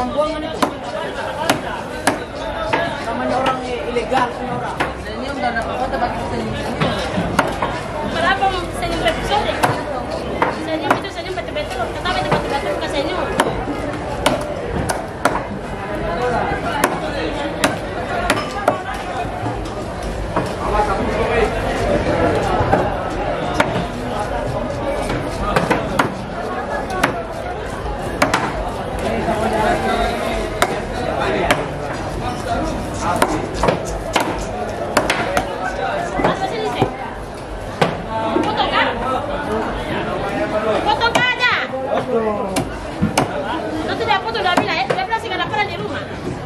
orang buangan itu. Namanya orang ilegal punya orang. Ini udah dapat kota bagi kita ini. Berapa senyum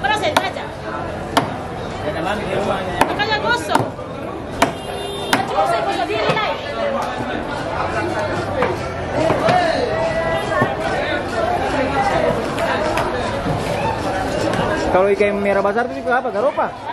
Pernah saya aja. Makanya gosok. Nah, Cuma saya gosok diri lah. Kalau ikan merah besar itu apa? Garopa?